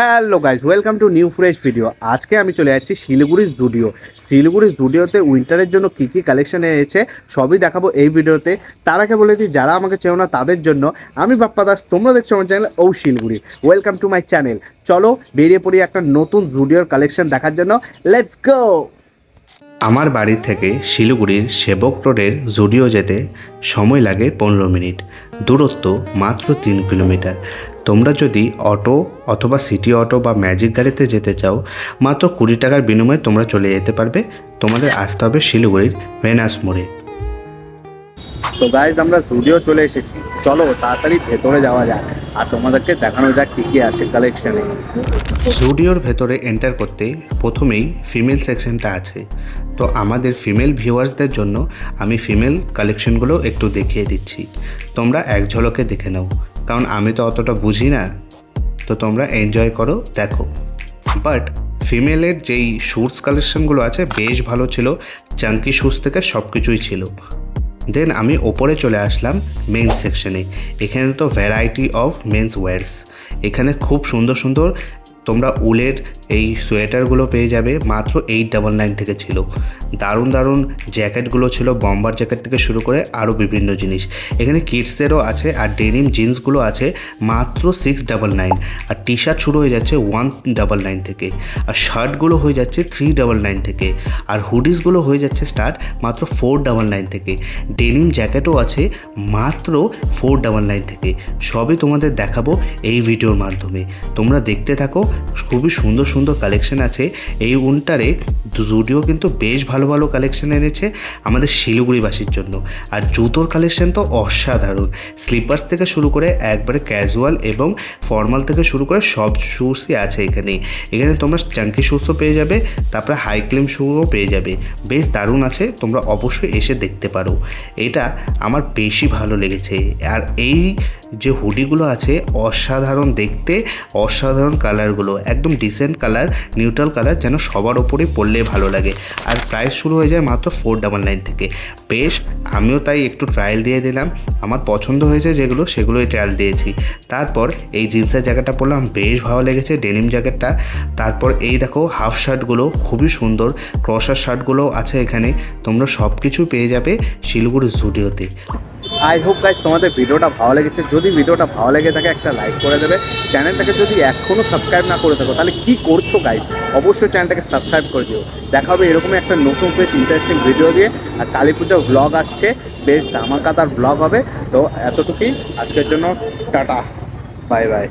Hello guys welcome to new fresh video. আজকে আমি চলে যাচ্ছি শিলিগুড়ি জুডিও। শিলিগুড়ি জুডিওতে উইন্টারের জন্য কী কী কালেকশান এসেছে সবই দেখাবো এই ভিডিওতে। তার আগে বলেছি যারা আমাকে চেও না, তাদের জন্য আমি বাপ্পা দাস, তোমরা দেখছ আমার channel O Siliguri. Welcome to my channel চলো বেরিয়ে পড়ি একটা নতুন জুডিওর কালেকশান দেখার জন্য। লেটস গো আমার বাড়ি থেকে শিলিগুড়ির সেবক রোডের জুডিও যেতে সময় লাগে পনেরো মিনিট। দূরত্ব মাত্র তিন কিলোমিটার। তোমরা যদি অটো অথবা সিটি অটো বা ম্যাজিক গাড়িতে যেতে চাও, মাত্র কুড়ি টাকার বিনিময়ে তোমরা চলে যেতে পারবে। তোমাদের আসতে হবে শিলিগুড়ির মেনাস মোড়ে। তো গাইজ আমরা স্টুডিও চলে এসেছি। চলো, তাড়াতাড়ি ভেতরে যাওয়া যাক। আর তোমাদেরকে দেখানো যাক কী কী আছে কালেকশানে স্টুডিওর ভেতরে এন্টার করতে প্রথমেই ফিমেল সেকশনটা আছে। তো আমাদের ফিমেল ভিউয়ার্সদের জন্য আমি ফিমেল কালেকশনগুলো একটু দেখিয়ে দিচ্ছি। তোমরা এক ঝলকে দেখে নাও, কারণ আমি তো অতটা বুঝি না। তো তোমরা এনজয় করো, দেখো। বাট ফিমেলের যেই শ্যুটস কালেকশনগুলো আছে, বেশ ভালো ছিল। চাঙ্কি শ্যুজ থেকে সব কিছুই ছিল। দেন আমি ওপরে চলে আসলাম মেন্স সেকশনে এখানে তো ভ্যারাইটি অফ মেন্স ওয়্যার্স এখানে খুব সুন্দর সুন্দর তোমরা উলের এই সোয়েটারগুলো পেয়ে যাবে, মাত্র এইট ডাবল নাইন থেকে ছিল। দারুণ দারুণ জ্যাকেটগুলো ছিল বম্বার জ্যাকেট থেকে শুরু করে আরও বিভিন্ন জিনিস। এখানে কিডসেরও আছে আর ডেনিম জিন্সগুলো আছে, মাত্র সিক্স ডাবল নাইন আর টি শার্ট শুরু হয়ে যাচ্ছে ওয়ান ডাবল নাইন থেকে। আর শার্টগুলো হয়ে যাচ্ছে থ্রি ডাবল নাইন থেকে। আর হুডিসগুলো হয়ে যাচ্ছে স্টার্ট মাত্র ফোর ডাবল নাইন থেকে। ডেনিম জ্যাকেটও আছে, মাত্র ফোর ডাবল নাইন থেকে। সবই তোমাদের দেখাবো এই ভিডিওর মাধ্যমে। তোমরা দেখতে থাকো খুবই সুন্দর সুন্দর কালেকশন আছে। এই উনটারে জুডিও কিন্তু বেশ ভালো ভালো কালেকশন এনেছে আমাদের শিলিগুড়িবাসীর জন্য। আর জুতোর কালেকশন তো অসাধারণ। স্লিপার্স থেকে শুরু করে একবারে ক্যাজুয়াল এবং ফর্মাল থেকে শুরু করে সব শ্যুসই আছে এখানে। এখানে তোমরা চাঙ্কি শ্যুসও পেয়ে যাবে, তারপরে হাই ক্লিম শ্যুও পেয়ে যাবে। বেশ দারুণ আছে, তোমরা অবশ্যই এসে দেখতে পারো। এটা আমার বেশি ভালো লেগেছে। আর এই যে হুডিগুলো আছে অসাধারণ দেখতে, অসাধারণ কালারগুলো, একদম ডিসেন্ট কালার নিউট্রাল কালার যেন সবার ওপরেই পরলে ভালো লাগে। আর প্রাইস শুরু হয়ে যায় মাত্র ফোর ডাবল নাইন থেকে। বেশ, আমিও তাই একটু ট্রায়াল দিয়ে দিলাম। আমার পছন্দ হয়েছে যেগুলো, সেগুলোই ট্রায়াল দিয়েছি। তারপর এই জিন্সের জ্যাকেটটা পরলাম, বেশ ভালো লেগেছে ডেনিম জ্যাকেটটা তারপর এই দেখো হাফ শার্টগুলো খুবই সুন্দর। ক্রসার শার্টগুলো আছে এখানে, তোমরা সব কিছু পেয়ে যাবে শিলিগুড়ি স্টুডিওতে আই হোপ গাইজ তোমাদের ভিডিওটা ভালো লেগেছে। যদি ভিডিওটা ভালো লেগে থাকে, একটা লাইক করে দেবে। চ্যানেলটাকে যদি এখনও সাবস্ক্রাইব না করে থাকো, তাহলে কি করছ গাইজ অবশ্যই চ্যানেলটাকে সাবস্ক্রাইব করে দিও। দেখা হবে এরকমই একটা নতুন, বেশ ইন্টারেস্টিং ভিডিও দিয়ে। আর কালী পুজোর ব্লগ আসছে, বেশ ধামাকাতার ব্লগ হবে। তো এতটুকুই। আজকের জন্য টাটা। Bye bye.